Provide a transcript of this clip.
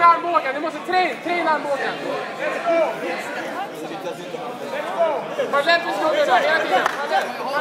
in armbågen, du måste trä in, go! Let's armbågen. Let's go! Let's go! Let's go! Let's go!